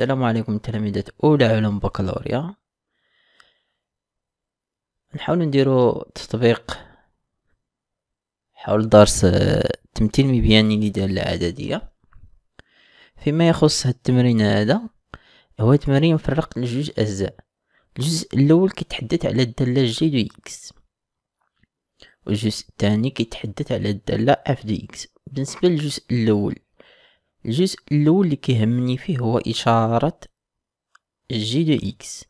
السلام عليكم تلاميذة أولى علوم بكالوريا. نحاول نديرو تطبيق حول درس آه، تمثيل مبياني لدالة العددية فيما يخص هاد التمرين هذا هو تمرين مفرق لجوج أجزاء. الجزء الأول كيتحدث على الدالة g de x والجزء الثاني كيتحدث على الدالة f de x بالنسبة للجزء الأول الجزء الأول اللي كيهمني فيه هو إشارة g de x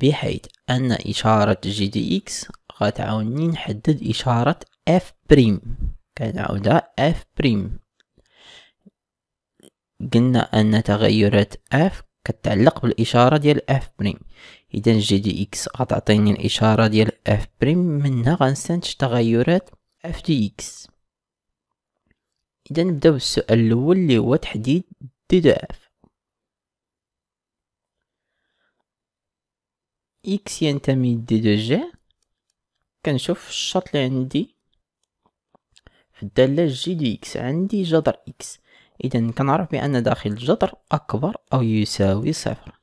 بحيث أن إشارة g de x غتعاوني نحدد إشارة f prime كنعاودها f prime قلنا أن تغيرات f كتعلق بالإشارة ديال f prime اذا g de x غتعطيني الإشارة ديال f prime منها غنستنتج تغيرات f de x إذا نبداو بالسؤال الأول اللي هو تحديد D f x ينتمي D de g. كنشوف الشرط اللي عندي. في الدالة g de x عندي جذر x إذا كنعرف بأن داخل الجذر أكبر أو يساوي صفر.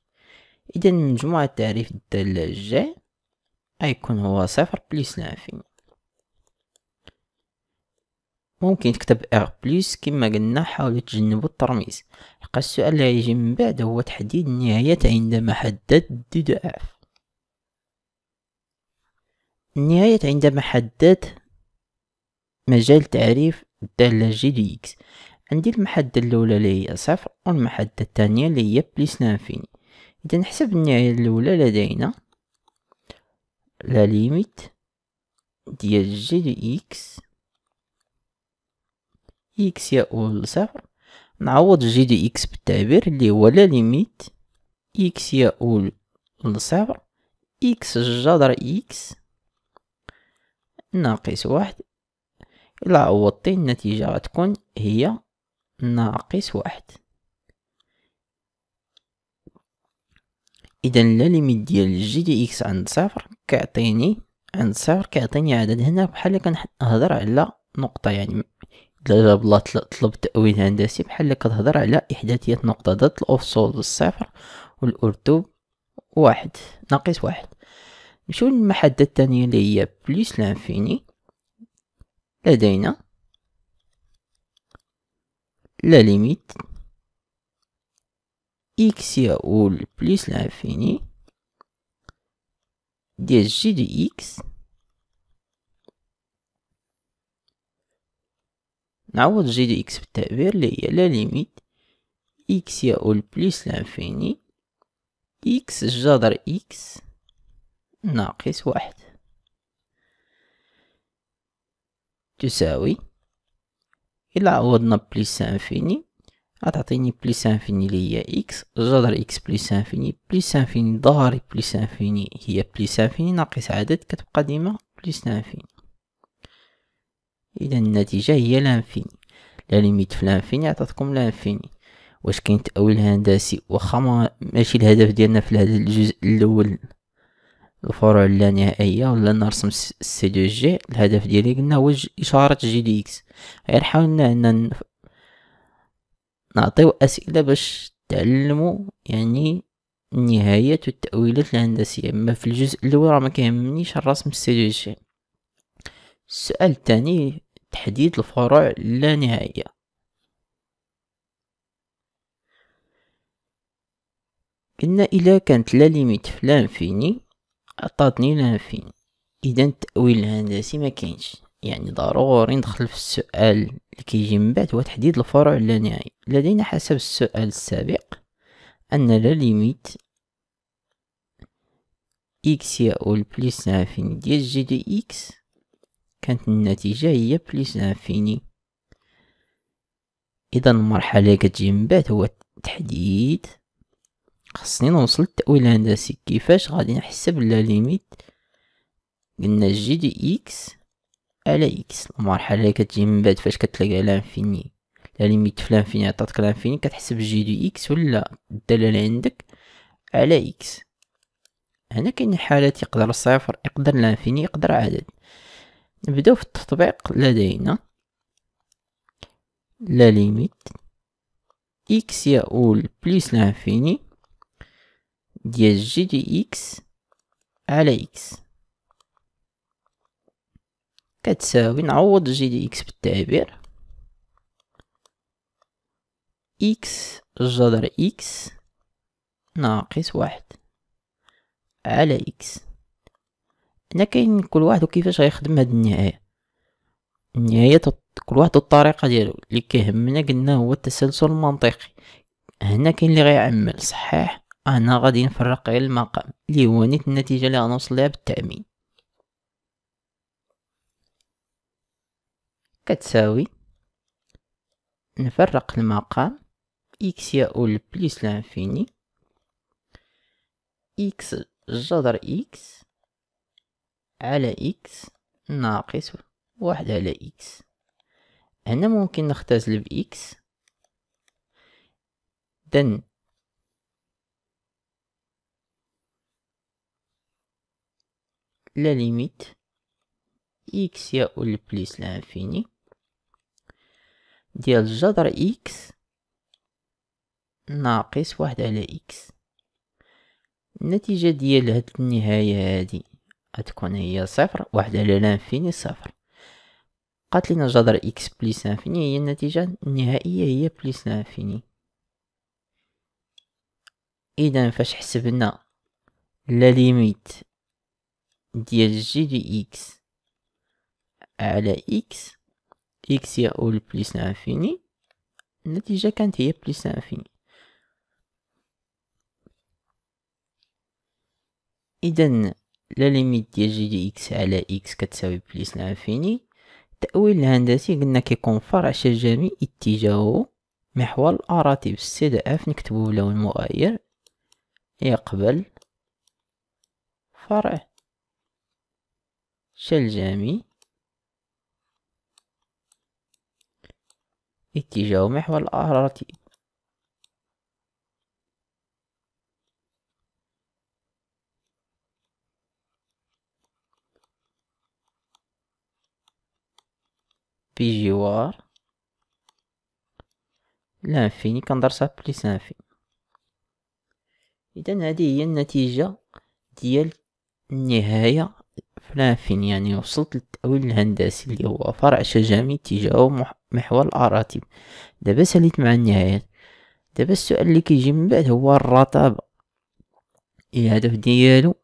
إذا مجموعة تعريف الدالة جي. غيكون هو صفر plus l'infini ممكن تكتب R plus كما قلنا حاولوا تجنبوا الترميز. لقى السؤال اللي يجي من بعد هو تحديد النهاية عندما حدد D de f النهاية عندما حدد مجال تعريف الدالة g de x عندي المحدة الأولى اللي هي صفر والمحدة الثانية اللي هي plus l'infini إذا نحسب النهاية الأولى لدينا la limite ديال g de x إكس يؤول لصفر نعوض جي دي إكس بالتعبير اللي هو la limite. x يؤول لصفر إكس جذر إكس ناقص واحد. إلا عوضتي النتيجة غتكون هي ناقص واحد. إذا la limite ديال g de x عند صفر كيعطيني عند صفر كيعطيني عدد هنا بحال كنهضر على نقطة يعني جاب الله طلب تأويل هندسي بحال كتهضر على إحداثية نقطة ذات الأفصول الصفر والأرتوب واحد ناقص واحد. نمشيو للمحدة الثانية اللي هي plus l'infini لدينا la limite x يؤول plus l'infini ديال g de x نعوض g de x بالتعبير اللي هي la limite x يؤول plus l'infini x جذر x ناقص واحد. تساوي إلا عوضنا plus infini غتعطيني plus infini اللي هي x جذر x plus infini plus infini ضارب plus infini هي plus infini ناقص عدد كتبقى ديما plus infini اذا النتيجة هي l'infini. la limite في l'infini عطاتكم l'infini. واش كاين تأويل هندسي؟ واخا ماشي الهدف ديالنا في هذا الجزء الأول. الفروع اللانهائية ولا نرسم سي دو جي. الهدف ديالي قلنا هو إشارة g de x. غير حاولنا أن نعطيو أسئلة باش تعلموا يعني نهاية التأويلات الهندسية. أما في الجزء الأول راه مكيهمنيش الرسم سي دو جي. السؤال الثاني تحديد الفروع اللانهائية قلنا إذا كانت la limite في l'infini عطاتني l'infini إذا التأويل الهندسي ما كاينش. يعني ضروري ندخل في السؤال اللي كيجي من بعد هو تحديد الفروع اللانهائية لدينا حسب السؤال السابق أن la limite x يؤول plus l'infini ديال g de x كانت النتيجة هي plus infini. إذا المرحلة اللي كتجي من بعد هو التحديد. خصني نوصل للتأويل الهندسي. كيفاش غادي نحسب la limite؟ قلنا جي دي إكس على إكس المرحلة اللي كتجي من بعد فاش كتلقى l'infini la limite في l'infini عطاتك l'infini كتحسب g de x ولا الدالة اللي عندك على x هنا كاين حالات يقدر صفر يقدر l'infini يقدر عدد. نبداو في التطبيق لدينا la limite x يؤول plus l'infini ديال جي دي إكس على إكس. كتساوي نعوض جي دي إكس بالتعبير. إكس جذر إكس ناقص واحد على إكس. هنا كاين كل واحد وكيفاش غيخدم هاد النهاية. النهاية كل واحد الطريقة ديالو. اللي كيهمنا قلنا هو التسلسل المنطقي. هنا كاين اللي غيعمل. صحيح أنا غادي نفرق غير المقام. اللي هو نيت النتيجة اللي غنوصل ليها بالتأمين. كتساوي نفرق المقام x يؤول plus l'infini. x جذر x على x ناقص واحد على x هنا ممكن نختزل ب x donc la limite x يؤول plus l'infini ديال جذر إكس ناقص واحد على إكس النتيجة ديال هاد النهاية هادي. غتكون هي صفر واحد على l'infini صفر. قالت لنا جذر x plus l'infini هي النتيجة النهائية هي plus l'infini. إذا فاش حسبنا la limite ديال g de x على x x يؤول plus l'infini النتيجة كانت هي plus l'infini. إذا la limite ديال g de x على x كتساوي plus l'infini التأويل الهندسي قلنا كيكون فرع شلجمي اتجاهه محور الأراتيب ال C de f نكتبو له المغاير يقبل فرع شلجمي اتجاه محور الأراتيب بجوار l'infini كندرسها plus l'infini إذا هذه هي النتيجة ديال النهاية في l'infini يعني وصلت للتأويل الهندسي اللي هو فرع شلجمي اتجاهه محور الأراتيب دابا ساليت مع النهايات. دابا السؤال اللي كيجي من بعد هو الرتابة الهدف ديالو؟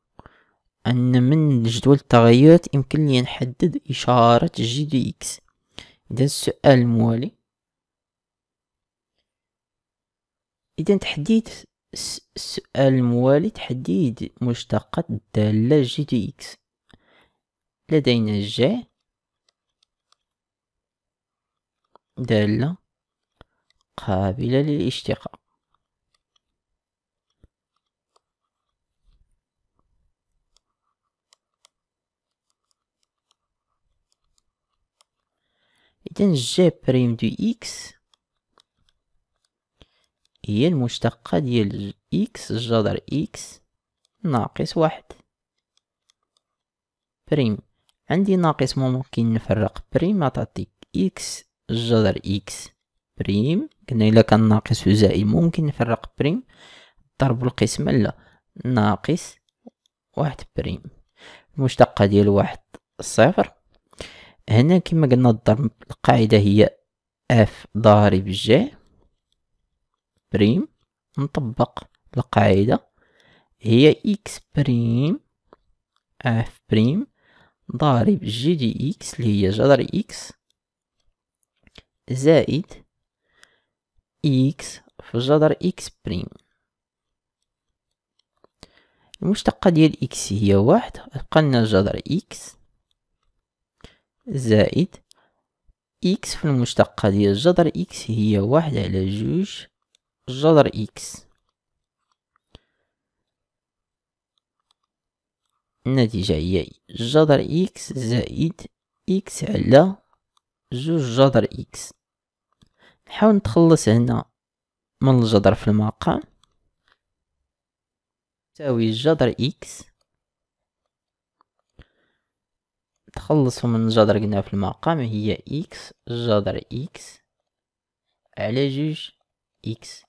أن من جدول التغيرات يمكن لي نحدد إشارة g de x. إذا السؤال الموالي إذا تحديد السؤال الموالي تحديد مشتقات الدالة g de x. لدينا جي دالة قابلة للاشتقاق. إذا g prime de x هي المشتقة ديال إكس جذر إكس ناقص واحد. prime عندي ناقص ممكن نفرق. prime تعطيك x جذر x prime قلنا إلا كان ناقص وزائد ممكن نفرق prime ضرب القسمة لا. ناقص واحد prime المشتقة ديال واحد صفر. هنا كما قلنا الضرب القاعدة هي f ضارب g prime نطبق القاعدة. هي x prime f prime ضارب g de x اللي هي جذر x زائد x في جذر x prime. المشتقة ديال x هي واحد بقى لنا جذر x زائد إكس في المشتقة ديال جذر x هي واحد على جوج جذر إكس. النتيجة هي جذر إكس زائد إكس على جوج جذر إكس. نحاول نتخلص هنا من الجذر في المقام. تساوي جذر x. تخلصوا من الجذر قلنا في المقام هي إكس جذر إكس على جوج إكس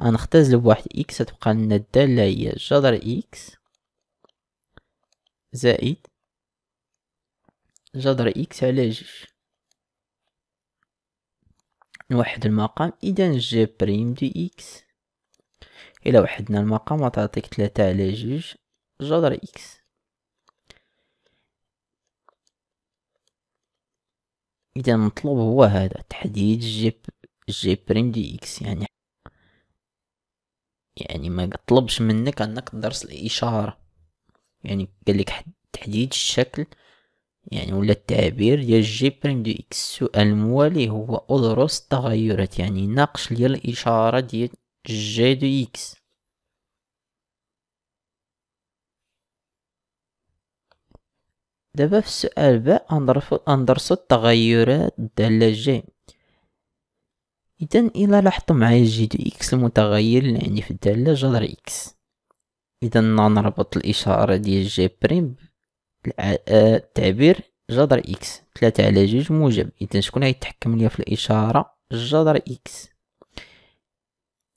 غنختزلو بواحد x تبقى لنا الدالة هي جذر إكس زائد جذر إكس على جوج. نوحد المقام إذا g prime de x إلا وحدنا المقام غتعطيك تلاتة على جوج جذر x إذا المطلوب هو هذا تحديد g g prime de x يعني يعني ما طلبش منك أنك تدرس الإشارة. يعني قال لك تحديد الشكل يعني ولا التعبير ديال g prime de x السؤال الموالي هو أدرس التغيرات يعني ناقش لي الإشارة ديال g de x دابا في السؤال باء ندرسو التغيرات الدالة جي. إذا إلا لاحظتوا معايا g de x المتغير اللي عندي في الدالة جذر x. إذا نربط الإشارة ديال g prime التعبير جذر x. تلاتة على جوج موجب. إذا شكون غيتحكم ليا في الإشارة؟ جذر x.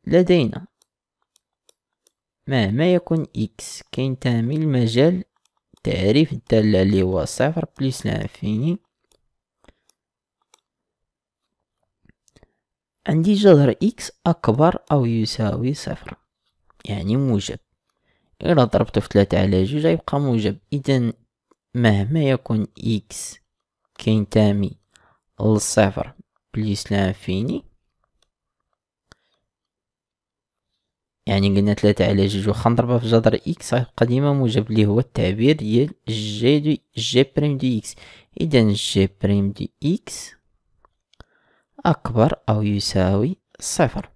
لدينا مهما يكون x. كينتمي لمجال تعريف الدالة اللي هو صفر plus l'infini عندي جذر x أكبر أو يساوي صفر. يعني موجب. إلا ضربته في ثلاثة على جوج غيبقى موجب. إذا مهما يكون x كينتمي للصفر plus l'infini يعني قلنا ثلاثة على جوج وخا نضربها في جذر x غيبقى ديما موجب لي هو التعبير ديال g de g prime de x إذا g prime de x أكبر أو يساوي صفر.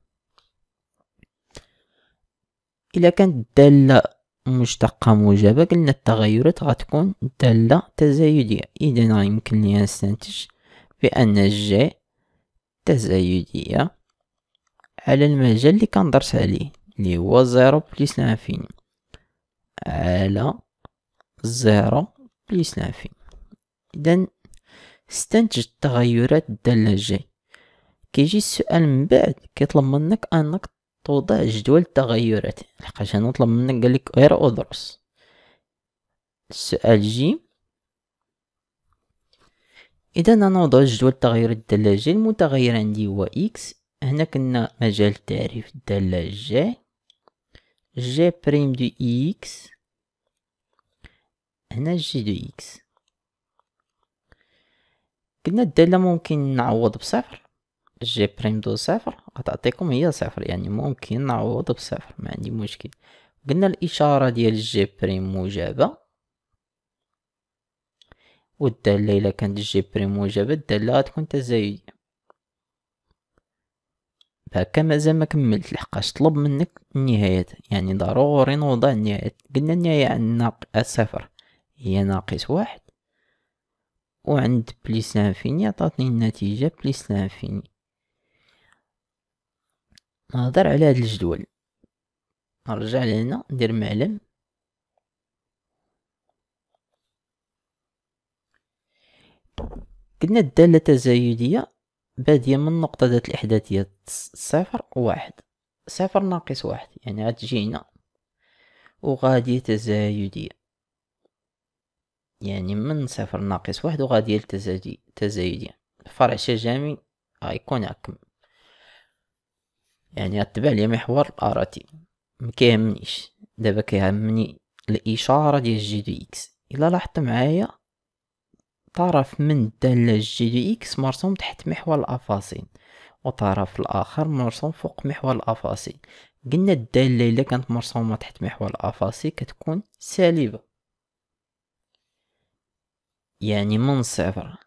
إذا كانت الدالة مشتقة موجبة قلنا التغيرات غتكون دالة تزايدية. إذا يمكن لي نستنتج بأن جي تزايدية على المجال اللي كندرس عليه اللي هو zéro plus l'infini على zéro plus l'infini إذا استنتج التغيرات الدالة جي كيجي السؤال من بعد كيطلب منك أنك توضع جدول التغيرات. لحقاش أنا نطلب منك قالك غير أدرس. السؤال جي. إذا أنا نوضع جدول التغير الدالة جي المتغير عندي هو x. هنا كنا مجال تعريف الدالة g g prime de x هنا g de x قلنا الدالة ممكن نعوض بصفر g prime de صفر غتعطيكم هي صفر يعني ممكن نعوض بصفر ما عندي مشكل قلنا الاشارة ديال g prime موجبة والدالة الا كانت g prime موجبة الدالة غتكون تزايدية هكا مازال ما كملت لحقاش طلب منك النهايات يعني ضروري نوضع النهايات قلنا النهاية عندنا صفر هي ناقص واحد. وعند plus l'infini عطاتني النتيجة plus l'infini. نهضر على هاد الجدول. نرجع لهنا ندير معلم. قلنا الدالة التزايدية. بادية من نقطة ذات الإحداثية. صفر واحد. صفر ناقص واحد. يعني غتجي هنا وغادية تزايدية يعني من صفر ناقص واحد وغادية تزايدية فرع شجامي غيكون هاكا يعني اتبع لي محور الأراتيب. مكيهمنيش دابا كيهمني الإشارة ديال g de x. إلا لاحظت معايا طرف من الدالة g de x مرسوم تحت محور الأفاصيل وطرف الآخر مرسوم فوق محور الأفاصيل قلنا الدالة الا كانت مرسومة تحت محور الافاصيل كتكون سالبة. يعني من صفر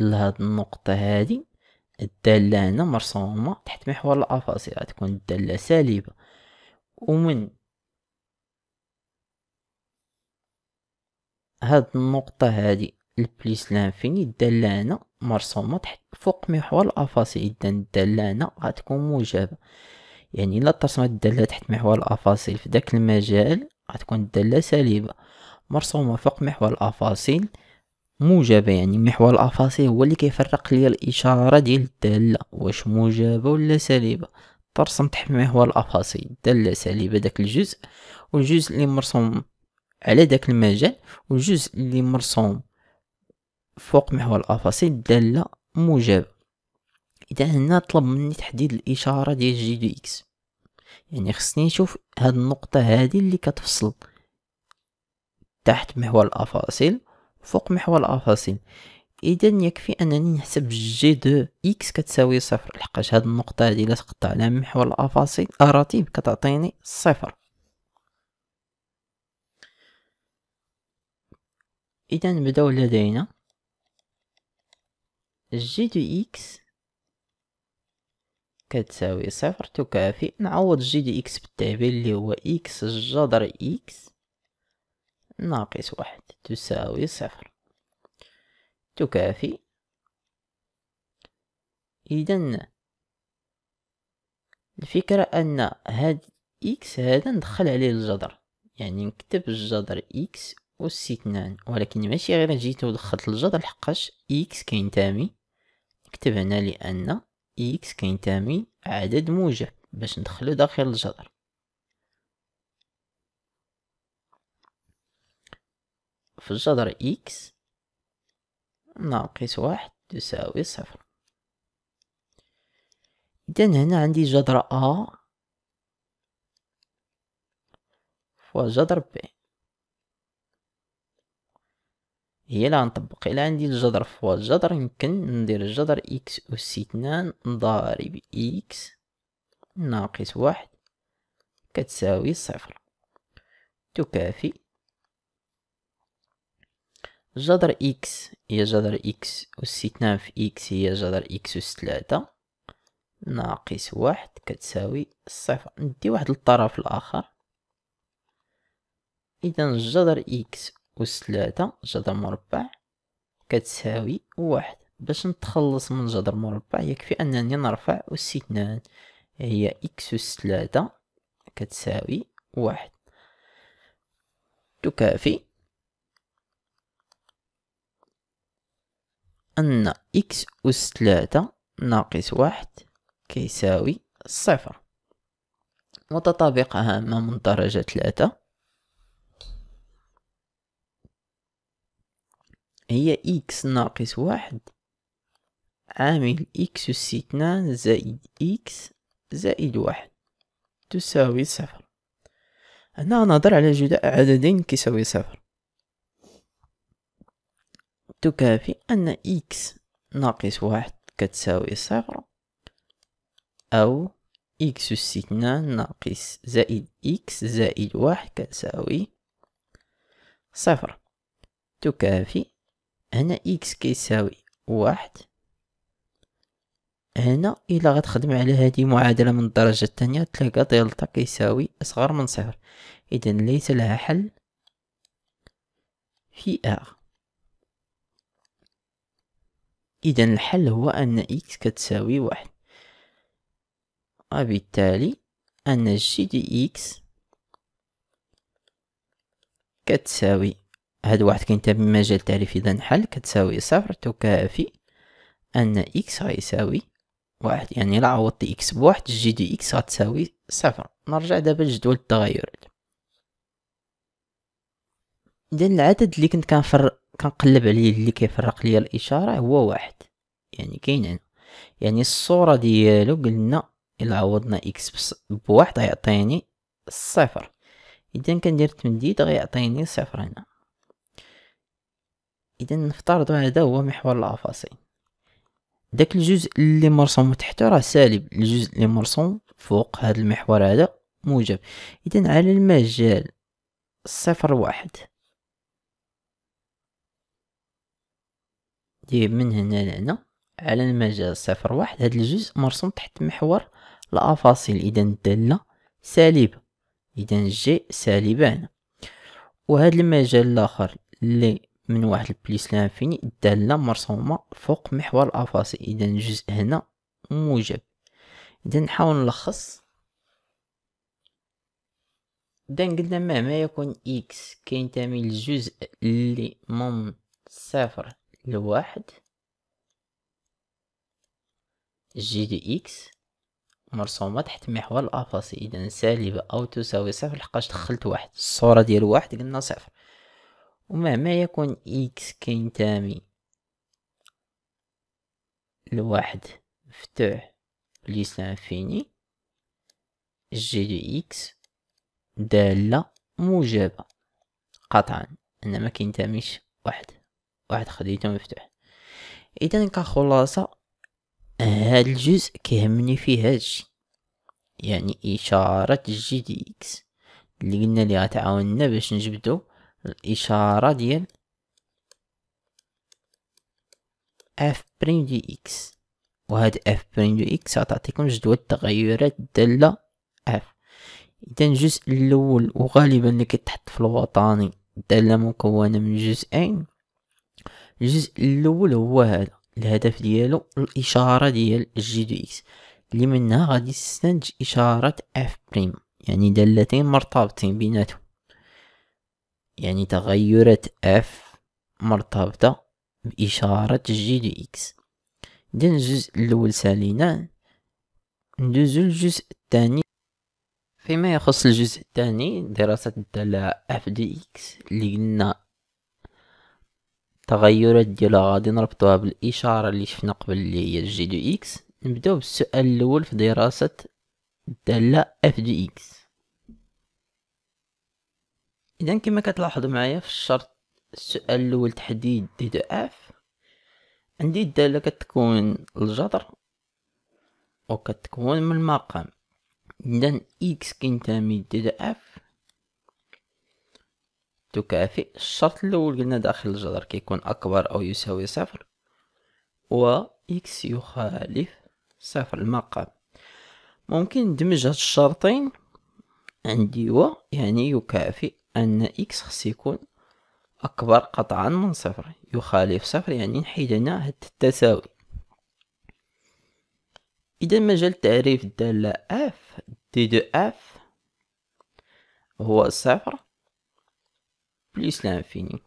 لهاد النقطة هادي الدالة هنا مرسومة تحت محور الأفاصيل غتكون الدالة سالبة. ومن هاد النقطة هادي البليس لانفيني الدالة هنا مرسومة تحت فوق محور الأفاصيل إذا الدالة هنا غتكون موجبة. يعني إلا ترسمت الدالة تحت محور الأفاصيل في داك المجال غتكون الدالة سالبة مرسومة فوق محور الأفاصيل موجبة. يعني محور الأفاصيل هو اللي كيفرق ليا الإشارة ديال الدالة. واش موجبة ولا سالبة ترسم تحت محور الأفاصيل الدالة سالبة داك الجزء والجزء اللي مرسوم على داك المجال والجزء اللي مرسوم فوق محور الأفاصيل الدالة موجبة إذا هنا طلب مني تحديد الإشارة ديال g de x. يعني خصني نشوف هاد النقطة هادي اللي كتفصل. تحت محور الأفاصيل فوق محور الأفاصيل. إذا يكفي أنني نحسب g de x كتساوي صفر. لحقاش هاد النقطة هادي إلا سقطت على محور الأفاصيل اراتيب كتعطيني صفر. إذا نبداو لدينا. g de x كتساوي صفر تكافئ. نعوض g de x بالتعبير اللي هو إكس جذر إكس ناقص واحد تساوي صفر. تكافي إذا الفكرة أن هاد x هذا ندخل عليه الجذر يعني نكتب الجذر x أس اثنان ولكن ماشي غير جيت ودخلت الجذر لحقاش x كينتمي نكتب هنا لأن x كينتمي عدد موجب باش ندخلو داخل الجذر في الجذر x ناقص واحد تساوي صفر. إذا هنا عندي جذر a فوا جذر بي هي لا نطبق. إلا عندي الجذر fois الجذر يمكن ندير الجذر إكس أس اثنان ضارب إكس ناقص واحد كتساوي صفر. تكافئ جذر إكس هي جذر إكس أس اثنان في إكس هي جذر إكس أس ثلاثة ناقص واحد كتساوي صفر. ندي واحد للطرف الآخر. إذا جذر x أس ثلاثة جذر مربع كتساوي واحد. باش نتخلص من جذر مربع يكفي أنني نرفع أس اثنان هي x أس ثلاثة كتساوي واحد. تكافي أن x أس ثلاثة ناقص واحد كيساوي صفر. متطابقة هامة من درجة ثلاثة. هي x ناقص واحد عامل x اثنان زائد x زائد واحد تساوي صفر. هنا نهضر على جداء عددين كيساوي صفر. تكافي أن x ناقص واحد كتساوي صفر أو x اثنان ناقص زائد x زائد واحد كتساوي صفر. تكافي هنا x كيساوي واحد. هنا إلا غتخدم على هذه معادلة من الدرجة الثانية تلقى دلتا كيساوي أصغر من صفر. إذا ليس لها حل. في آخر. إذا الحل هو أن x كتساوي واحد. وبالتالي أن g de x كتساوي هاد واحد كينتمي بمجال تعريف إذا حل كتساوي صفر تكافي أن x غيساوي واحد. يعني إلا عوضت x بواحد g de x غتساوي صفر. نرجع دابا لجدول التغيرات. إذا العدد اللي كنت كنفرق كنقلب عليه اللي كيفرق ليا الإشارة هو واحد. يعني كاين هنا. يعني الصورة ديالو قلنا إلا عوضنا إكس بواحد غيعطيني صفر. إذا كندير تمديد غيعطيني صفر هنا. إذا نفترض هذا هو محور الأفاصيل. داك الجزء اللي مرسوم تحته راه سالب. الجزء اللي مرسوم فوق هذا المحور هذا موجب. إذا على المجال صفر واحد. دير من هنا لهنا. على المجال صفر واحد هاد الجزء مرسوم تحت محور الأفاصيل. إذا الدالة سالبة إذا جي سالبة هنا. وهاد المجال الآخر اللي من واحد ل plus l'infini الدالة مرسومة فوق محور الافاصيل إذا الجزء هنا موجب. إذا نحاول نلخص. إذا قلنا مهما يكون x؟ كينتمي للجزء اللي من صفر لواحد. g de x مرسومة تحت محور الأفاصيل. إذا سالبة أو تساوي صفر لحقاش دخلت واحد. الصورة ديال واحد قلنا صفر. ومهما يكون x كينتمي لواحد مفتوح plus l'infini g de x دالة موجبة قطعا أنا ما كينتميش واحد واحد خديته مفتوح إذا كخلاصة هاد الجزء كيهمني فيه هادشي يعني إشارة g de x اللي قلنا لي غتعاوننا باش نجبدو الإشارة ديال f prime de x وهاد f prime de x غتعطيكم جدول التغيرات الدالة f إذا الجزء الأول وغالبا اللي كيتحط في الوطني دالة مكونة من جزئين. الجزء الأول هو هذا. الهدف ديالو الإشارة ديال g de x اللي منها غادي تستنتج إشارة f prime يعني دالتين مرتبطين بيناتهم. يعني تغيرات f مرتبطة بإشارة g de x إذا الجزء الأول سالينا ندوزو الجزء الثاني. فيما يخص الجزء الثاني دراسة الدالة f de x اللي قلنا التغيرات ديالها غادي نربطوها بالإشارة اللي شفنا قبل اللي هي g de x نبدأو بالسؤال الأول في دراسة الدالة f de x إذا كما كتلاحظوا معايا في الشرط السؤال الأول تحديد D de f. عندي الدالة كتكون الجذر وكتكون من المقام إذا x كينتمي D de f. تكافئ الشرط الأول قلنا داخل الجذر كيكون أكبر أو يساوي صفر و x يخالف صفر المقام ممكن ندمج هاد الشرطين. عندي و يعني يكافئ أن x خص يكون أكبر قطعا من صفر. يخالف صفر يعني نحيد هنا هاد التساوي. إذا مجال تعريف الدالة f D de f هو صفر plus l'infini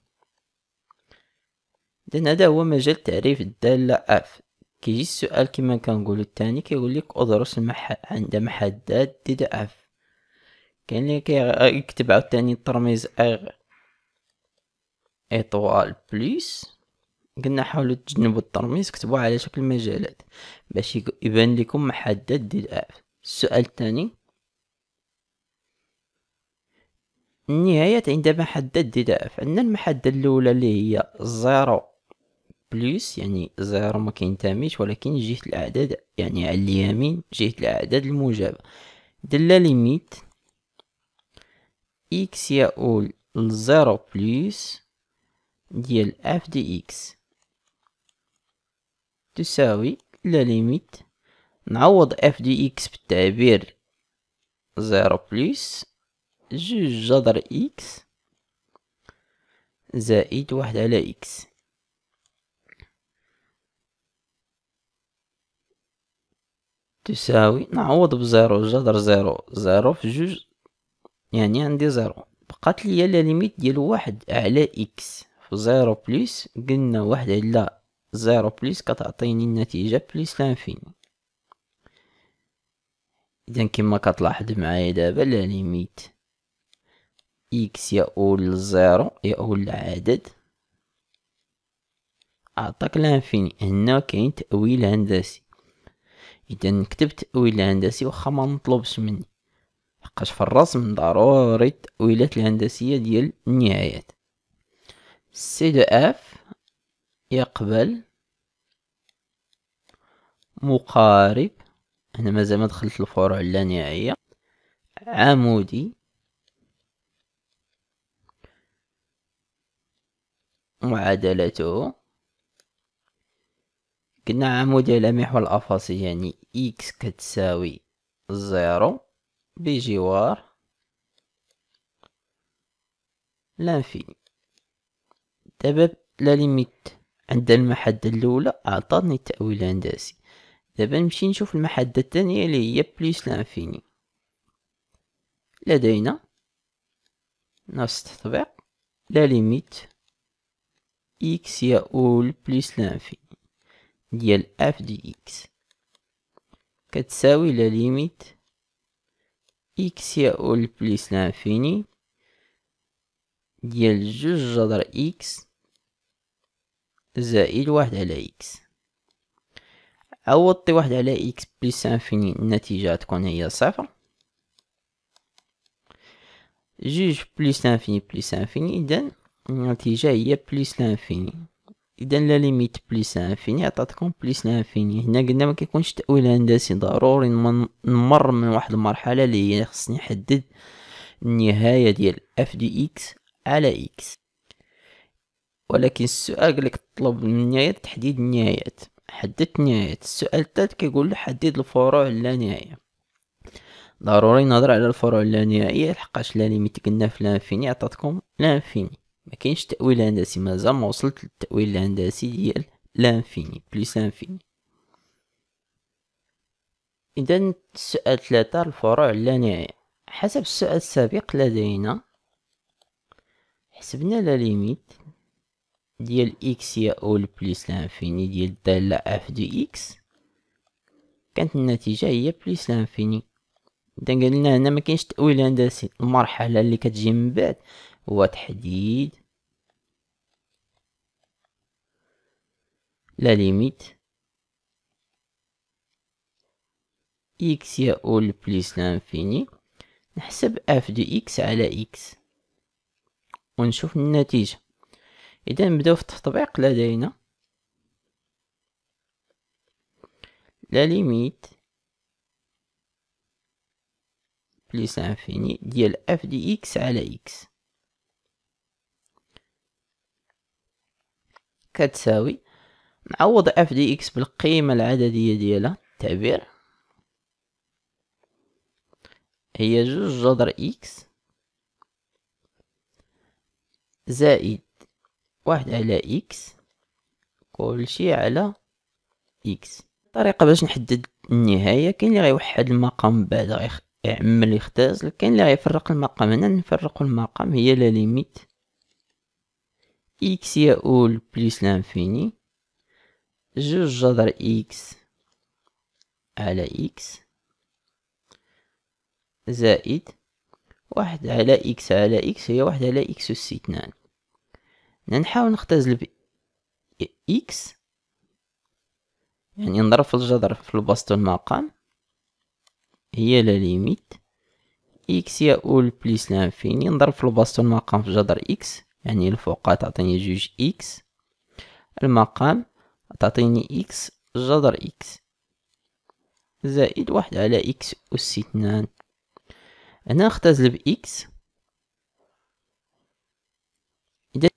إذن هذا هو مجال تعريف الدالة f كيجي السؤال كما كنقول الثاني كيقول لك أدرس المح... عند محدات D de f كاين اللي كيكتب عاوتاني الترميز R étoile plus. قلنا حاولوا تجنبوا الترميز كتبوه على شكل مجالات باش يبان لكم محدد D de f السؤال الثاني. النهايات عندما حدد D f عندنا المحدة الأولى اللي هي zéro plus يعني zéro ما كينتميش ولكن جهة الأعداد يعني على اليمين جهة الأعداد الموجبة. la limite x يؤول ل zéro plus ديال f de x تساوي la limite نعوض f de x بالتعبير zéro plus جوج جذر x زائد واحد على x تساوي نعوض ب zéro جذر zéro. zéro في جوج يعني عندي zéro. بقات ليا la limite ديال واحد على x في zéro plus قلنا واحد على zéro plus كتعطيني النتيجة plus l'infini إذا كما كتلاحظ معايا دابا la limite x يؤول لل zéro يؤول لعدد أعطاك l'infini هنا كاين تأويل هندسي. إذا نكتب تأويل هندسي وخا ما مطلوبش مني لحقاش في الرسم ضروري التأويلات الهندسية ديال النهايات. C de f يقبل مقارب. هنا مازال ما دخلت الفروع اللانهائية عمودي. معادلته. قلنا عمودي على محور الأفاصيل يعني x كتساوي zéro. بجوار l'infini دابا la limite عند المحدة الأولى أعطاني التأويل الهندسي دابا نمشي نشوف المحدة الثانية اللي هي plus l'infini لدينا نفس التطبيق la limite x يؤول plus l'infini ديال f de x. كتساوي la limite x يؤول plus l'infini ديال جوج جذر x زائد واحد على x عوضتي واحد على x plus infini النتيجة تكون هي صفر جوج plus l'infini plus infini إذن النتيجة هي plus l'infini إذا la limite plus infini عطاتكم plus l'infini هنا قلنا ما كيكونش تأويل هندسي ضروري نمر من واحد المرحلة اللي هي خصني نحدد النهاية ديال f de x على x ولكن السؤال قالك طلب من تحديد النهايات. حددت النهايات. السؤال الثالث كيقول حدد الفروع اللانهائية. ضروري نهضر على الفروع اللانهائية لحقاش la limite قلنا في l'infini عطاتكم l'infini ما كاينش تأويل هندسي مازال ما وصلت للتأويل الهندسي ديال l'infini plus l'infini. إذا السؤال ثلاثة الفروع اللانهائية حسب السؤال السابق لدينا حسبنا la limite ديال x يؤول plus l'infini ديال الدالة f de x. كانت النتيجة هي plus l'infini. إذا قلنا هنا مكاينش تأويل هندسي المرحلة اللي كتجي من بعد هو تحديد la limite x يؤول plus l'infini. نحسب f de x على x ونشوف النتيجة. إذا نبداو في التطبيق لدينا la limite plus infini ديال f de x على x. كتساوي نعوض f de x بالقيمة العددية ديالها التعبير. هي جوج جذر إكس زائد واحد على إكس كلشي على إكس طريقة باش نحدد النهاية كاين اللي غيوحد المقام بعد غيعمل يختازل كاين اللي غيفرق المقام. هنا نفرق المقام هي la limite. x يؤول plus l'infini جوج جذر x على x زائد واحد على x على x هي واحد على x أس اثنان نحاول نختزل ب يعني نضرب في الجذر في البسط المقام هي la limite x يؤول plus l'infini نضرب في البسط المقام في جذر إكس يعني الفوق تعطيني جوج إكس المقام تعطيني x جذر x. زائد واحد على x أس اثنان هنا نختزل ب x إذا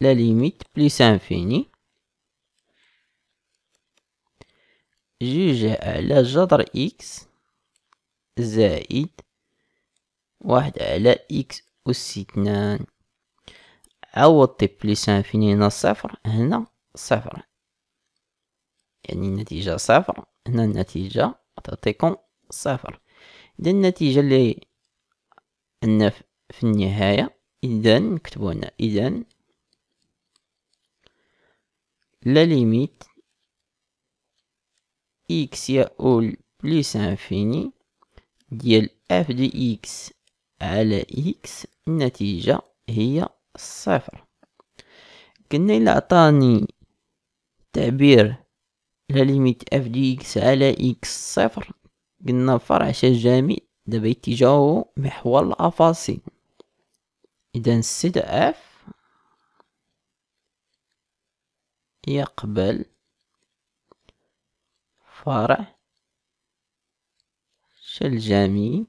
la limite plus infini. جوج على جذر x زائد واحد على x أس اثنان عوضت plus infini هنا صفر هنا صفر. يعني النتيجة صفر هنا النتيجة تعطيكم صفر. إذا النتيجة اللي عندنا في النهاية إذا نكتبو هنا إذا la limite x يؤول plus infini ديال f de x. على x النتيجة هي صفر. قلنا إلا عطاني تعبير la limite f de x على x صفر. قلنا فرع شلجمي دابا اتجاهه محور الأفاصيل إذا ال C de f يقبل فرع شلجامي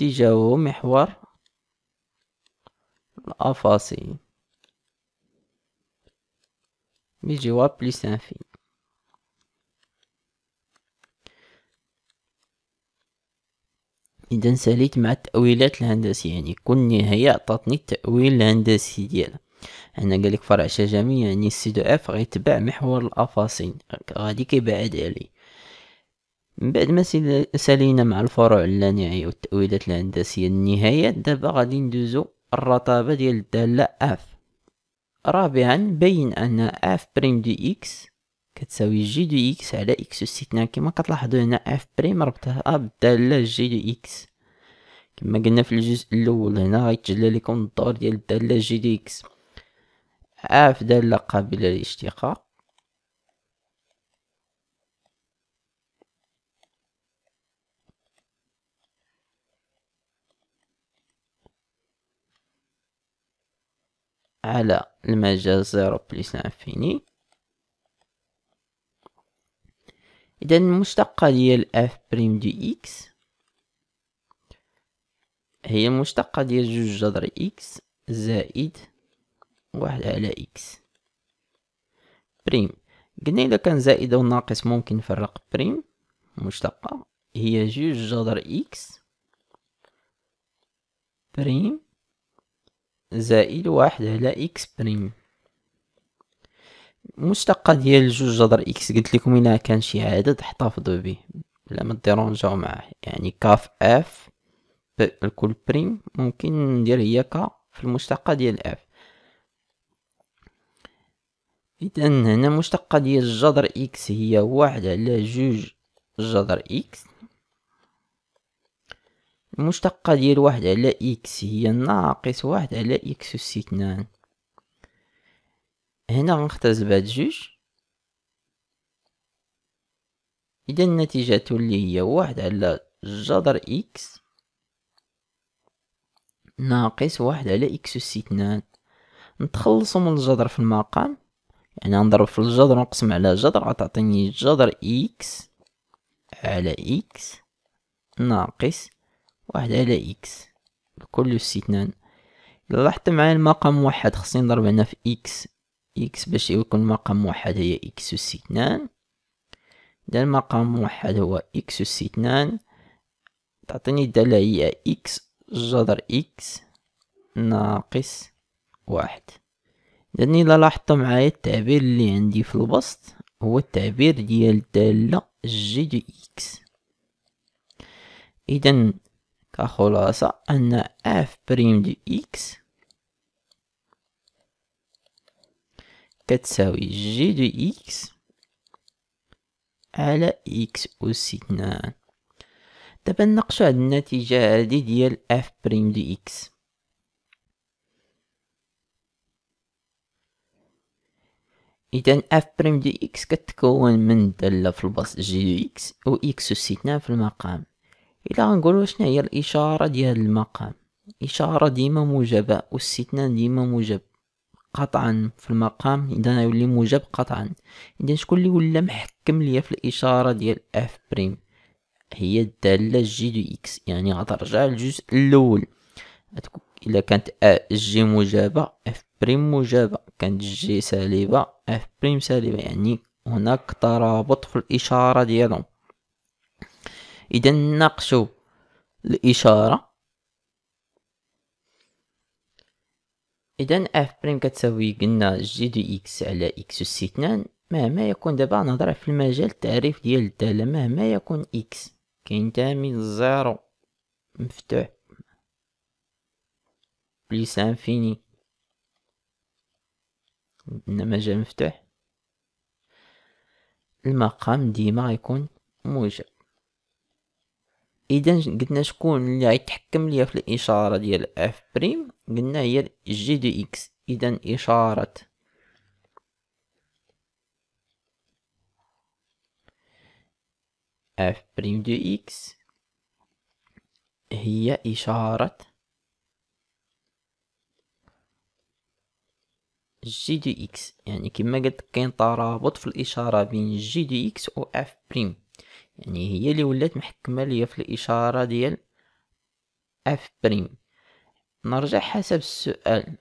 اتجاهه محور الأفاصي. بجواب بليس انفي إذا ساليت مع التأويلات الهندسية يعني كل نهاية عطاتني التأويل الهندسي ديالها. هنا قالك فرع شلجمي يعني ال C de f غيتبع محور الافاصيل غادي كيبعد عليه. من بعد ما سالينا مع الفروع اللانهائية والتأويلات الهندسية النهايات دابا غادي ندوزو الرتابة ديال الدالة f رابعا بين أن f prime de x كتساوي جي دو إكس على إكس اس اثنان كما كتلاحظوا هنا f prime ربطها بالدالة g de x كما قلنا في الجزء الأول هنا غيتجلى لكم الدور ديال الدالة g de x f دالة قابلة للاشتقاق. على المجال zéro plus infini. إذا المشتقة ديال f prime de x هي المشتقة ديال جوج جذر x زائد واحد على x prime قلنا إذا كان زائد أو ناقص ممكن نفرق prime مشتقة هي جوج جذر x prime زائد واحد على x prime المشتقة ديال جوج جذر x قلت لكم إلا كان شي عدد احتفظوا به. لا ما ديرونجاو معاه. يعني k f الكل prime ممكن ندير هي k في المشتقة ديال f اذا هنا المشتقة ديال جذر x هي واحد على جوج جذر إكس المشتقة ديال واحد على إكس هي ناقص واحد على إكس أس اثنان هنا غنختزل بهاد جوج. إذا النتيجة تولي هي واحد على جذر x. ناقص واحد على x أس اثنان نتخلصو من الجذر في المقام. يعني نضرب في الجذر ونقسم على جذر غتعطيني جذر x على x ناقص واحد على x أس اثنان إلا لاحظت معايا المقام موحد خصني نضرب هنا في إكس إكس باش يكون مقام موحد هي x أس اثنان إذا المقام موحد هو x أس اثنان تعطيني الدالة هي إكس جذر إكس ناقص واحد. إذا إلا لاحظتو معايا التعبير اللي عندي في البسط هو التعبير ديال الدالة g de x إذا كخلاصة أن f prime de x كتساوي g de x على x أس اثنان دابا نناقشو هاد النتيجة هادي ديال f prime de x إذا f prime de x كتكون من دالة في البسط جي دو إكس و إكس أس اثنان في المقام. إلا غنقولو شنو هي الإشارة ديال المقام. إشارة ديما موجبة و x أس اثنان ديما موجب. قطعا في المقام إذا يولي موجب قطعا. إذا شكون اللي ولا محكم ليا في الإشارة ديال f prime هي الدالة g de x يعني غترجع للجزء الأول. إلا كانت g موجبة f prime موجبة. كانت g سالبة f prime سالبة. يعني هناك ترابط في الإشارة ديالهم. إذا نناقشوا الإشارة. إذا f prime كتساوي قلنا جي دو إكس على إكس أس اثنان مهما يكون دابا نهضر في المجال التعريف ديال الدالة مهما يكون x كينتمي لل zéro مفتوح plus infini. عندنا مجال مفتوح. المقام ديما غيكون موجب. إذا قلنا شكون اللي غيتحكم ليا في الإشارة ديال f prime قلنا هي g de x إذا إشارة. f prime de x هي إشارة g de x يعني كما قلت كاين ترابط في الإشارة بين g de x و f prime يعني هي اللي ولات محكمة ليا في الإشارة ديال f prime نرجع حسب السؤال.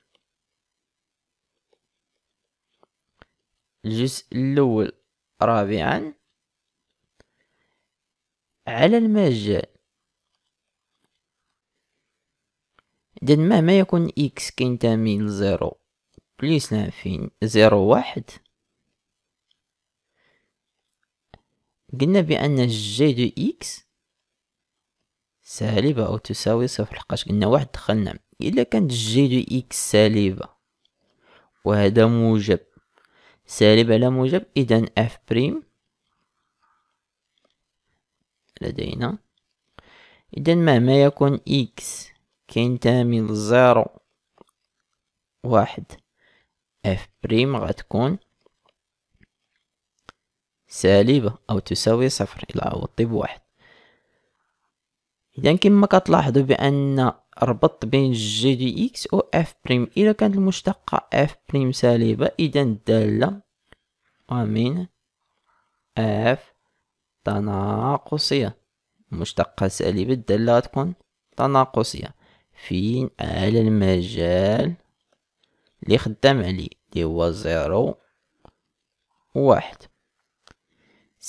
الجزء الأول رابعا. على المجال. إذا مهما يكون x كينتمي ل zéro plus infini zéro واحد قلنا بأن g de x سالبة أو تساوي صفر لحقاش قلنا واحد دخلنا. إلا كانت g de x سالبة وهذا موجب. سالب على موجب إذا f prime لدينا. إذا مهما يكون x كينتمي ل zéro واحد. f prime غتكون سالبة أو تساوي صفر إلى عوضتي بواحد إذا كما كتلاحظوا بأن ربط بين g de x و f prime إذا كانت المشتقة f prime سالبة إذا الدالة ومن f تناقصية. مشتقة سالبة الدالة غتكون تناقصية. فين؟ على المجال اللي خدام عليه اللي هو zéro واحد.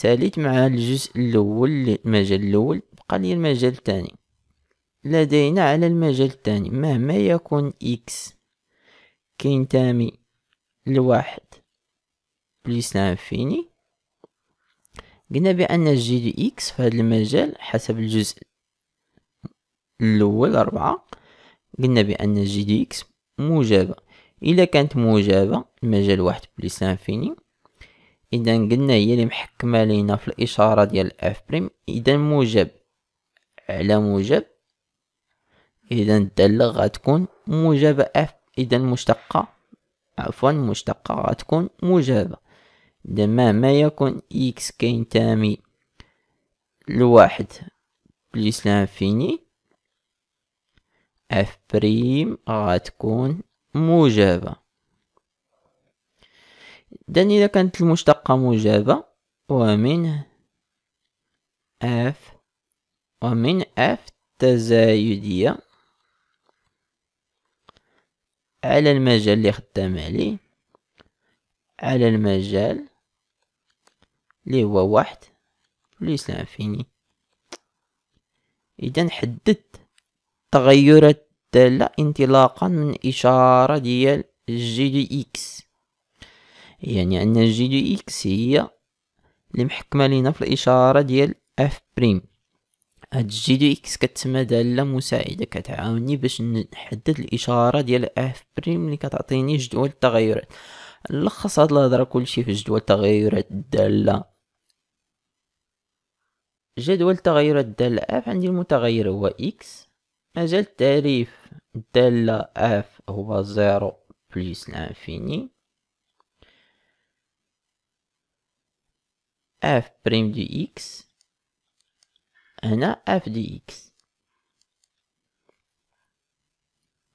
ساليت مع الجزء الأول المجال الأول بقى لي المجال الثاني. لدينا على المجال الثاني مهما يكون x كينتمي لواحد plus l'infini قلنا بأن g de x في هذا المجال حسب الجزء الأول أربعة. قلنا بأن g de x موجبة إذا كانت موجبة المجال واحد plus l'infini إذا قلنا هي اللي محكمة لينا في الإشارة ديال f prime إذا موجب على موجب إذا الدالة غتكون موجبة f إذا مشتقة عفوا مشتقة غتكون موجبة. إذا مهما يكون x كينتمي لواحد plus l'infini f prime غتكون موجبة. إذا إذا كانت المشتقة موجبة ومن f ومن f تزايدية على المجال اللي خدام عليه على المجال اللي هو واحد plus l'infini إذا حددت تغيرات الدالة انطلاقا من إشارة ديال g de x. يعني أن g de x هي اللي محكمة لينا في الإشارة ديال f prime. هاد g de x كتسمى دالة مساعدة كتعاوني باش نحدد الإشارة ديال f prime اللي كتعطيني جدول التغيرات. نلخص هاد الهضرة كلشي في جدول تغيرات الدالة جدول تغيرات الدالة f عندي المتغير هو x مجال تعريف الدالة f هو zéro plus l'infini f prime de x هنا f de x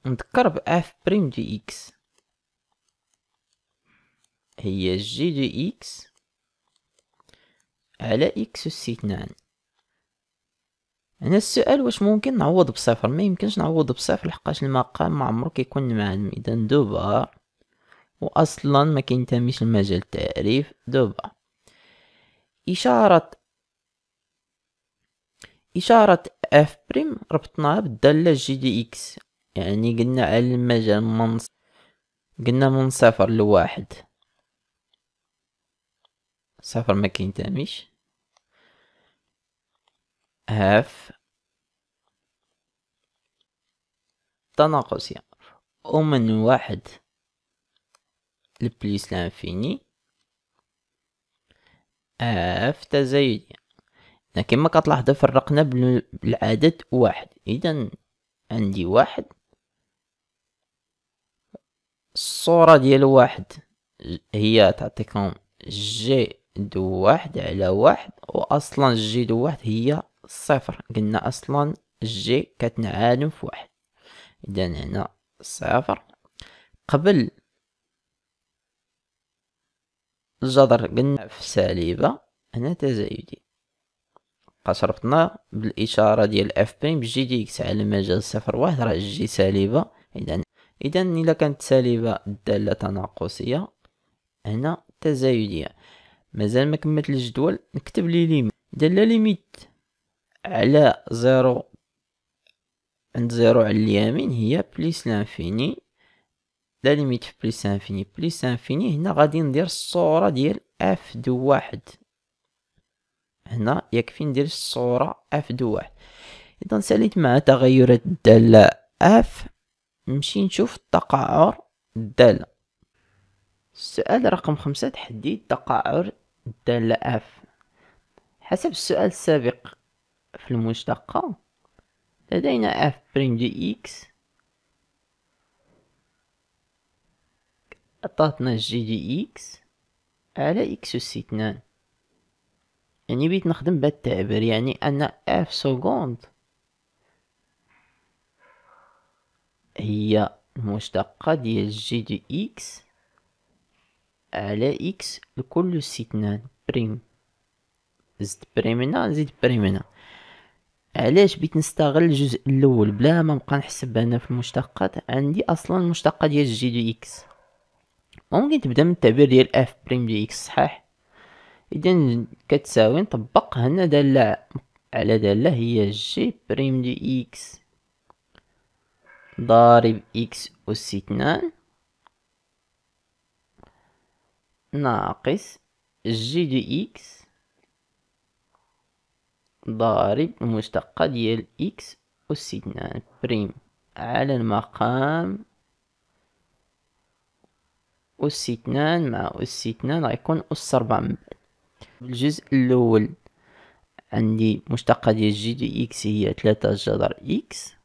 نذكر ب f prime de x هي g de x على إكس اس اثنان هنا السؤال واش ممكن نعوض بصفر؟ ما يمكنش نعوض بصفر لحقاش المقام ما عمرو كيكون معدوم. اذا double barre واصلا ما كينتميش لمجال التعريف double barre. إشارة إشارة f prime ربطناها بالدالة g de x يعني قلنا على المجال من قلنا من صفر لواحد. صفر ما كينتميش. ها f تناقصية ومن واحد ل plus l'infini. f تزايدية كما كتلاحظوا فرقنا بالعدد واحد. إذا عندي واحد. الصورة ديال واحد هي تعطيكم g de واحد على واحد واصلا g de واحد هي صفر. قلنا أصلا جي كتنعادم في واحد. إذا هنا صفر. قبل الجذر قلنا في سالبة هنا تزايدي. صرفتنا بالإشارة ديال f prime ب g de x على مجال صفر واحد راه جي سالبة إذا إذا إلا كانت سالبة الدالة تناقصية. هنا تزايدية مازال ما كملت الجدول. نكتب les limites la limite على zéro عند zéro على اليمين هي plus l'infini la limite في plus l'infini plus l'infini هنا غادي ندير الصورة ديال f de واحد هنا يكفي ندير الصورة f de واحد اذا ساليت مع تغيرات الدالة f نمشي نشوف تقعر الدالة السؤال رقم خمسة تحديد تقعر الدالة f حسب السؤال السابق في المشتقة لدينا f prime de x عطاتنا g de x على إكس اس اثنان يعني بيت نخدم بهاد التعبير يعني أن f seconde هي المشتقة ديال g de x على x الكل اس اثنان prime. زد prime هنا نزيد prime هنا. علاش بغيت نستغل الجزء الأول؟ بلا ما نبقى نحسب أنا في المشتقات عندي أصلا المشتقة ديال g de x. ممكن تبدأ من التعبير ديال f prime de x صحيح؟ إذا كتساوي نطبق هنا دالة على دالة هي g prime de x ضارب x اس اثنان ناقص g de x ضارب المشتقة ديال x اس اثنان prime على المقام أس اثنان مع أس اثنان غيكون أس ربعة من بعد الجزء الأول عندي مشتقة ديال g de x هي ثلاثة جذر x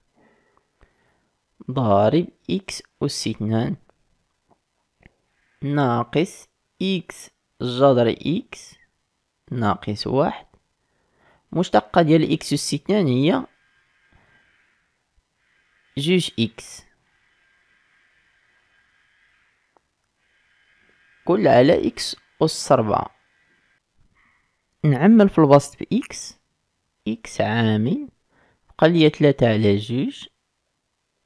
ضارب x أس اثنان ناقص إكس جذر إكس ناقص واحد. مشتقة ديال x أس اثنان هي جوج x كل على x أس ربعة نعمل في البسط ب x x. عامل بقى ليا تلاتة على جوج.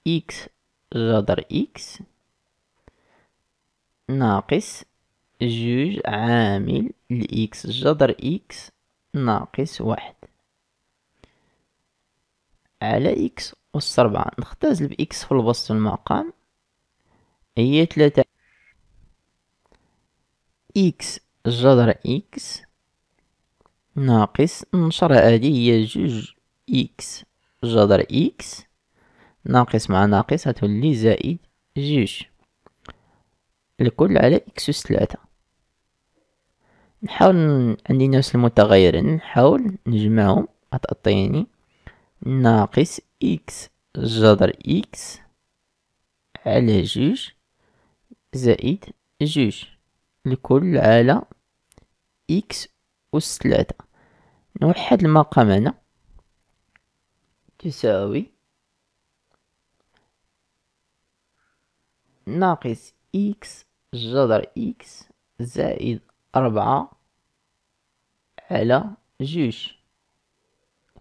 إكس جذر إكس. ناقص جوج عامل لإكس جذر إكس ناقص واحد. على x أس ربعة نختزل ب x في البسط المقام. هي تلاتة x جذر x ناقص نشر هادي هي جوج إكس جذر إكس ناقص مع ناقص هتولي زائد جوج. الكل على x أس تلاتة نحاول عندي نفس المتغيرين نحاول نجمعهم. هتعطيني ناقص إكس جذر إكس على جوج زائد جوج. الكل على x أس ثلاثة. نوحد المقام هنا. تساوي ناقص إكس جذر إكس زائد أربعة على جوج.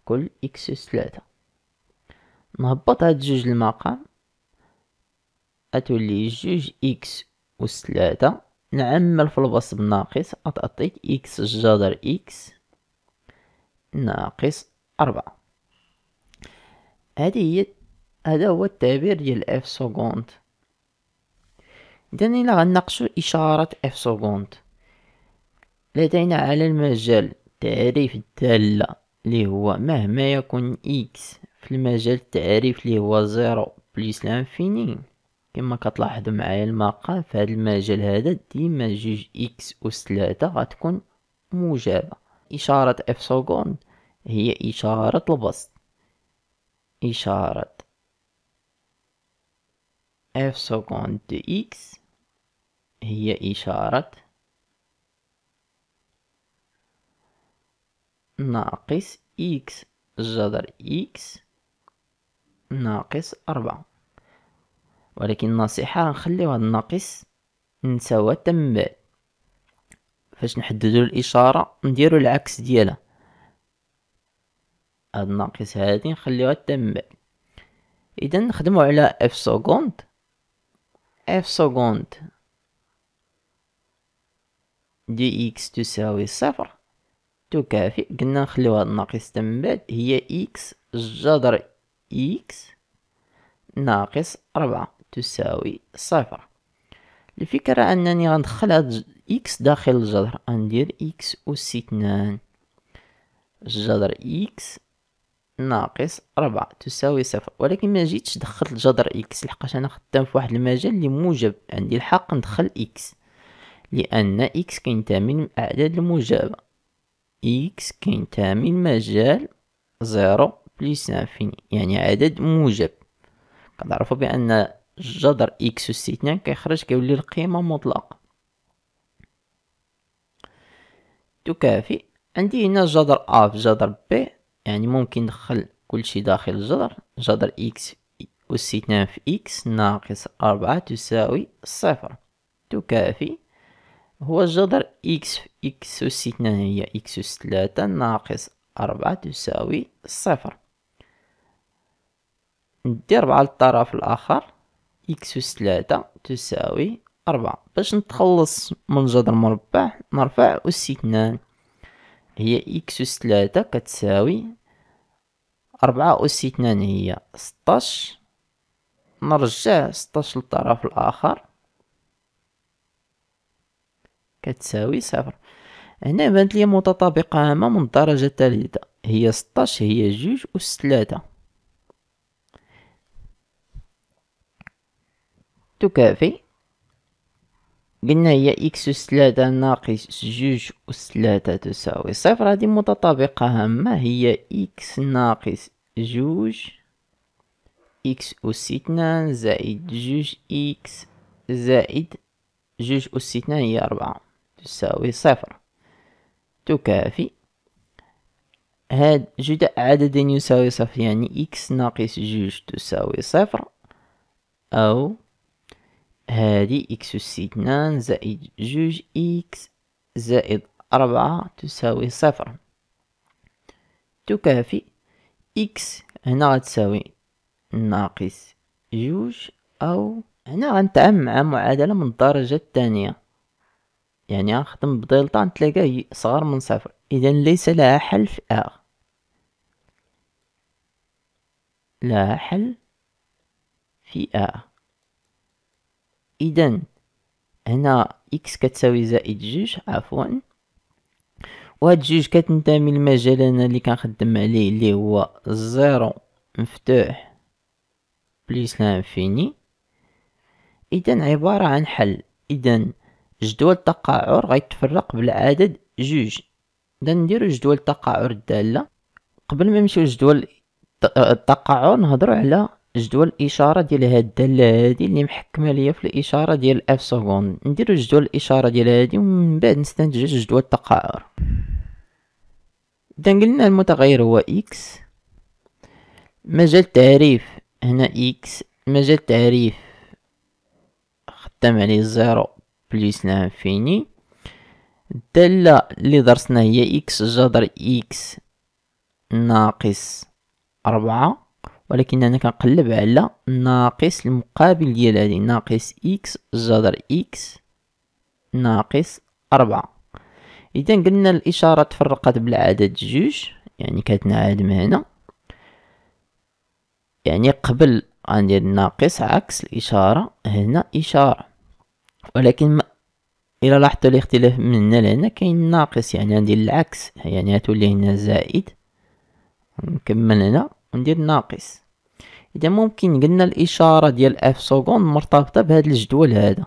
كل x أس ثلاثة. نهبط هاد جوج المقام. أتولي جوج x أس ثلاثة. نعمل في البسط بالناقص أتعطيك إكس جذر إكس ناقص أربعة. هذه هي هذا هو التعبير ديال f seconde إذا إلا غنناقشو إشارة f seconde لدينا على المجال تعريف الدالة اللي هو مهما يكون x في المجال التعريف اللي هو zéro plus l'infini كما كتلاحظوا معايا المقام في هذا المجال هذا ديما جوج x اس ثلاثة غتكون موجبة إشارة f seconde هي إشارة البسط. إشارة f seconde de x هي إشارة ناقص إكس جذر إكس ناقص أربعة. ولكن النصيحة نخليو هاد الناقص ننساوها تم بعد. فاش نحددو الإشارة نديرو العكس ديالها. هاد الناقص هادي نخليوها تم بعد. إذا نخدمو على f seconde f seconde de x تساوي صفر. تكافئ. قلنا نخليو هاد الناقص تم بعد. هي إكس جذر إكس ناقص ربعة تساوي صفر. الفكرة أنني غندخل هاد x داخل الجذر غندير إكس أس اثنان جذر إكس ناقص ربعة تساوي صفر. ولكن ما جيتش دخلت الجذر x لحقاش أنا خدام في واحد المجال اللي موجب عندي الحق ندخل x. لأن x كينتمي للأعداد الموجبة x كينتمي لمجال zéro plus infini يعني عدد موجب. كنعرفو بأن جذر x أس اثنان كيخرج كيولي القيمة مطلقة. تكافئ. عندي هنا جذر a في جذر b يعني ممكن ندخل كلشي داخل الجذر جذر إكس أس اثنان في إكس ناقص أربعة تساوي صفر. تكافئ. هو جذر إكس في إكس أس اثنان هي إكس أس ثلاثة ناقص أربعة تساوي صفر. ندي ربعة للطرف الآخر. x أس ثلاثة تساوي أربعة. باش نتخلص من جذر مربع نرفع أس اثنان هي x أس ثلاثة كتساوي أربعة أس اثنان هي ستاش نرجع ستاش للطرف الآخر. كتساوي صفر. هنا بانت لي متطابقة هامة من الدرجة الثالثة هي ستاش هي جوج أس ثلاثة تكافي قلنا إكس أس ثلاثة ناقص جوج أس ثلاثة تساوي صفر. هذه متطابقة هامة. هي إكس ناقص جوج إكس أس اثنان زائد جوج إكس زائد جوج أس اثنان هي أربعة تساوي صفر. تكافي. هاد جداء عدد يساوي صفر يعني إكس ناقص جوج تساوي صفر أو هادي إكس أس اثنان زائد جوج إكس زائد أربعة تساوي صفر. تكافي إكس هنا غتساوي ناقص جوج أو هنا غنتعامل مع معادلة من الدرجة الثانية. يعني غنخدم بدلتا نتلاقاه صغر من صفر. إذا ليس لها حل في أ لها حل في أ اذا هنا إكس كتساوي زائد جوج عفوا. وهاد جوج كتنتمي للمجال أنا اللي كنخدم عليه اللي هو zéro مفتوح plus l'infini. اذا عبارة عن حل. اذا جدول التقعر غيتفرق بالعدد جوج. اذا نديرو جدول تقعر الدالة. قبل ما نمشيو لجدول التقعر نهضرو على جدول الإشارة ديال هاد الداله هادي اللي محكمة ليا في الإشارة ديال f seconde نديرو جدول الإشارة ديال هادي ومن بعد نستنتج جدول التقعر إذا قلنا المتغير هو إكس مجال التعريف هنا إكس مجال التعريف خدام عليه zéro plus l'infini الدالة اللي درسنا هي إكس جذر إكس ناقص أربعة. ولكن أنا كنقلب على ناقص المقابل ديال هذه ناقص إكس جذر إكس ناقص أربعة. اذا قلنا الاشاره تفرقت بالعدد جوج يعني كتنعدم هنا. يعني قبل غندير ناقص عكس الإشارة هنا إشارة. ولكن ما إلى لاحظتوا الاختلاف من هنا لهنا كاين ناقص يعني غندير العكس يعني غتولي هنا زائد. نكمل هنا. وندير ناقص. إذا ممكن قلنا الإشارة ديال f seconde مرتبطة بهذا الجدول هذا.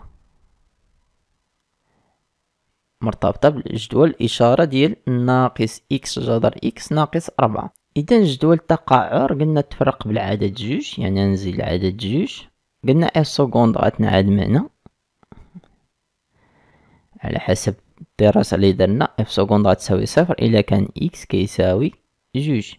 مرتبطة بالجدول الاشاره ديال ناقص إكس جذر إكس ناقص أربعة. إذا جدول التقعر قلنا تفرق بالعدد جوج يعني نزيد العدد جوج. قلنا f seconde غتنعدم هنا على حسب الدراسة اللي درنا f seconde غتساوي صفر إلا كان إكس كيساوي جوج.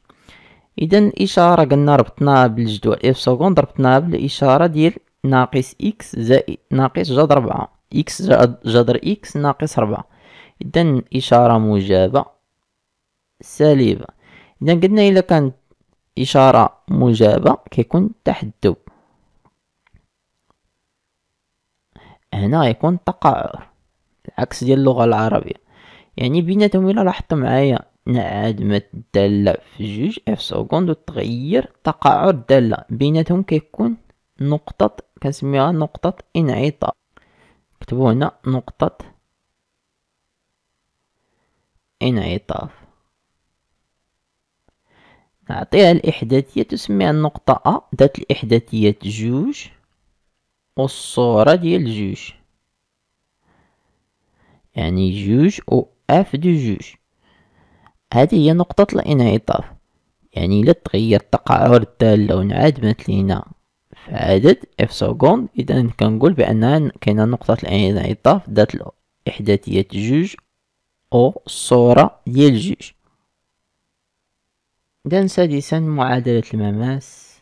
اذا الاشاره قلنا ربطناها بالجدول. f seconde ربطناها بالإشارة ديال ناقص إكس زائد ناقص جذر ربعة إكس جذر إكس ناقص ربعة اذا إشارة موجبة. سالبه اذا قلنا إلا كانت إشارة موجبة كيكون تحدب. هنا غيكون تقعر العكس ديال اللغة العربية. يعني بيناتهم إلا لاحظتوا معايا نعادمت الدالة في جوج f seconde وتغير تقعر الدالة بيناتهم كيكون نقطة كنسميها نقطة انعطاف. كتبو هنا نقطة انعطاف. نعطيها الإحداثية تسميها النقطة أ ذات الإحداثية جوج والصورة ديال جوج. يعني جوج و f de جوج. هذه هي نقطة الانعطاف. يعني إلا تغير تقعر الدالة ونعادمت لينا في عدد f seconde إذا كنقول بأنها كاينة نقطة الانعطاف ذات الإحداثية جوج أو الصورة ديال جوج. إذا سادسا معادلة المماس.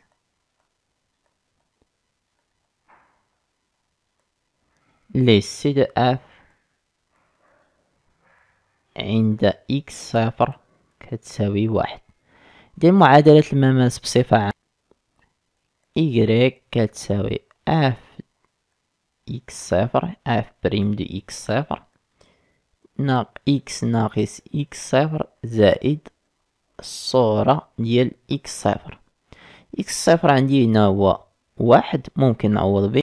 ل C de f. عند إكس صفر كتساوي واحد. دي معادلة المماس بصفة عامة. إيكغيك كتساوي f إكس صفر f prime de إكس صفر. ناق إكس ناقص إكس صفر زائد الصورة ديال إكس صفر. إكس صفر عندي هنا هو واحد ممكن نعوض به.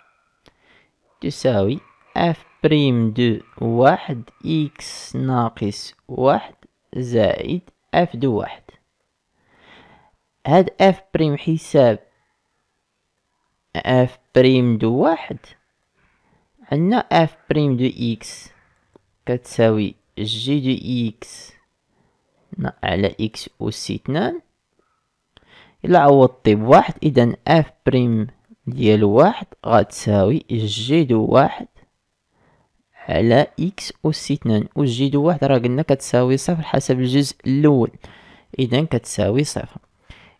تساوي f prime de واحد إكس ناقص واحد زائد f de واحد هاد f prime حساب f prime de واحد عندنا f prime de x كتساوي g de x على إكس أس اثنان إلا عوضتي بواحد إذا f prime ديال واحد غتساوي g de واحد على x أس اثنان. g de واحد. راه قلنا كتساوي صفر حسب الجزء الأول. إذا كتساوي صفر.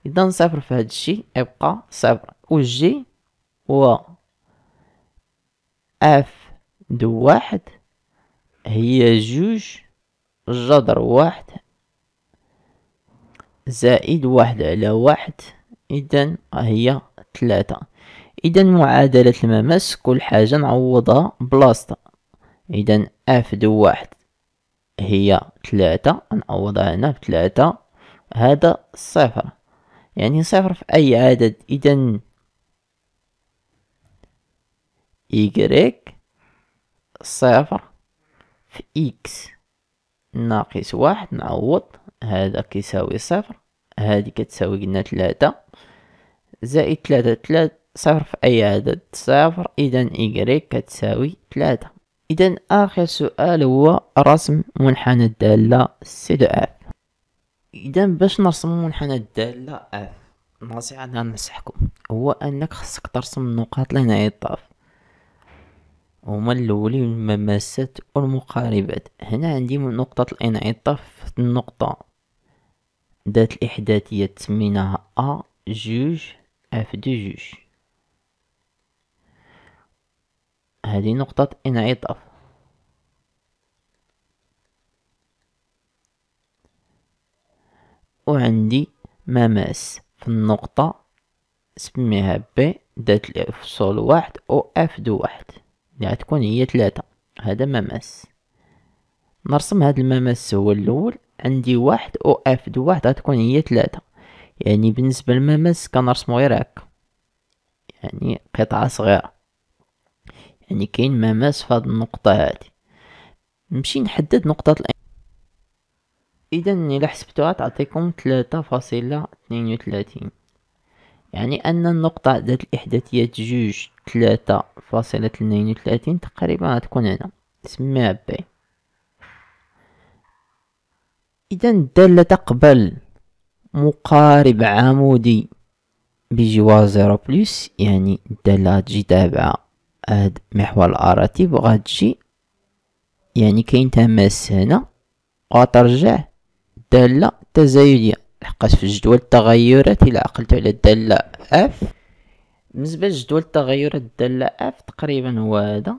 إذا صفر في هاد الشي يبقى صفر. و g و f de واحد هي جوج. جذر واحد زائد واحد على واحد. إذا هي ثلاثة. إذا معادلة المماس كل حاجة نعوضها بلاصتها. إذا f de واحد هي ثلاثة نعوضها هنا بثلاثة هذا صفر. يعني صفر في أي عدد؟ إذا y grec صفر في x ناقص واحد نعوض. هذا كيساوي صفر. هذه كتساوي قلنا ثلاثة زائد ثلاثة ثلاثة صفر في أي عدد؟ صفر. إذا إيكغيك كتساوي ثلاثة إذا آخر سؤال هو رسم منحنى الدالة C de f. إذا باش نرسم منحنى الدالة f النصيحة اللي ننصحكم. هو أنك خصك ترسم نقاط الانعطاف هما الأولين المماسات والمقاربات. هنا عندي نقطة الانعطاف النقطة. ذات الإحداثية نسميها A جوج f de جوج. هذه نقطة انعطاف وعندي مماس في النقطة سميها B ذات الأفصول واحد أو f de واحد. اللي غتكون هي ثلاثة هذا مماس. نرسم هذا المماس هو الأول. عندي واحد أو f de واحد غتكون هي ثلاثة يعني بالنسبة للمماس كنرسمو غير هكا. يعني قطعة صغيرة. يعني كاين مماس في هاد النقطة هادي. نمشي نحدد نقطة الان اذا إلى حسبتوها تعطيكم ثلاثة فاصلة اثنين وثلاثين يعني أن النقطة ذات الإحداثية جوج ثلاثة فاصلة اثنين وثلاثين تقريبا غتكون هنا. سميها B. اذا الدالة تقبل مقارب عمودي بجوار zéro plus يعني الدالة تجي تابعة هاد محور الاراتيب وغتجي يعني كاين تماس هنا وغترجع دالة تزايدية. لحقاش في جدول التغيرات إلى عقلت على الدالة اف بالنسبة لجدول التغيرات الدالة اف تقريبا هو هذا.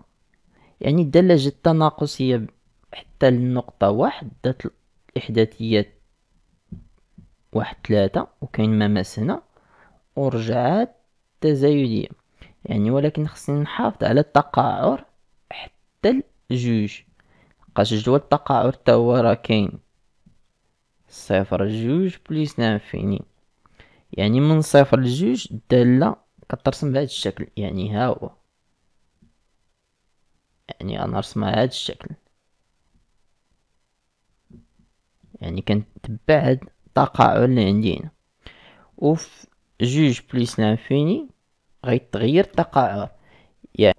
يعني الدالة جات تناقصية حتى للنقطة واحد ذات الإحداثيات واحد ثلاثة وكاين مماس هنا. ورجعات تزايدية. يعني ولكن خصني نحافظ على التقاعر حتى الجوج. لحقاش جدول التقاعر تا هو راه كاين. صفر جوج plus l'infini يعني من صفر لجوج الدالة كترسم بهذا الشكل. يعني ها هو. يعني غنرسمها بهذا الشكل. يعني كنتبع هاد التقاعر اللي عندي هنا. وفي جوج plus l'infini غيتغير التقاعر يعني